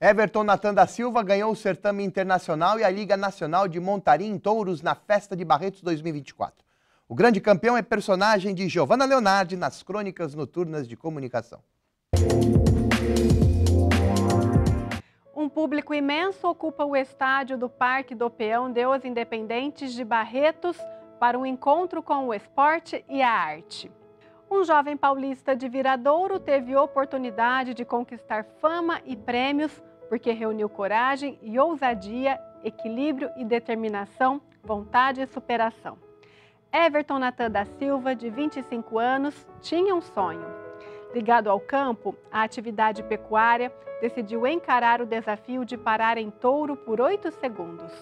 Everton Natan da Silva ganhou o certame internacional e a Liga Nacional de Montarim em Touros na Festa de Barretos 2024. O grande campeão é personagem de Giovanna Leonardi nas Crônicas Noturnas de Comunicação. Um público imenso ocupa o estádio do Parque do Peão Deus Independentes de Barretos para um encontro com o esporte e a arte. Um jovem paulista de Viradouro teve oportunidade de conquistar fama e prêmios porque reuniu coragem e ousadia, equilíbrio e determinação, vontade e superação. Everton Natan da Silva, de 25 anos, tinha um sonho. Ligado ao campo, à atividade pecuária, decidiu encarar o desafio de parar em touro por oito segundos.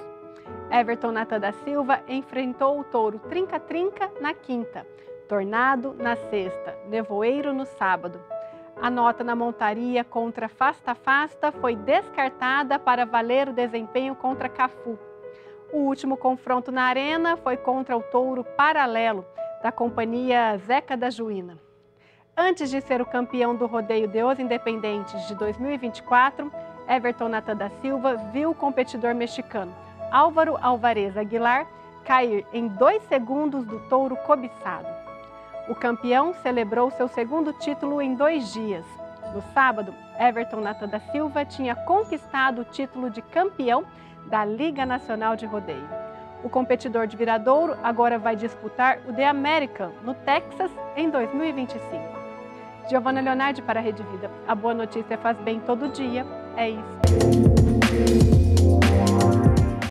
Everton Natan da Silva enfrentou o touro trinca-trinca na quinta, tornado na sexta, nevoeiro no sábado. A nota na montaria contra Fasta Fasta foi descartada para valer o desempenho contra Cafu. O último confronto na arena foi contra o touro paralelo da companhia Zeca da Juína. Antes de ser o campeão do rodeio de Os Independentes de 2024, Everton Natan da Silva viu o competidor mexicano Álvaro Alvarez Aguilar cair em dois segundos do touro cobiçado. O campeão celebrou seu segundo título em dois dias. No sábado, Everton Natan da Silva tinha conquistado o título de campeão da Liga Nacional de Rodeio. O competidor de Viradouro agora vai disputar o The American no Texas em 2025. Giovana Leonardi para a Rede Vida. A boa notícia faz bem todo dia. É isso.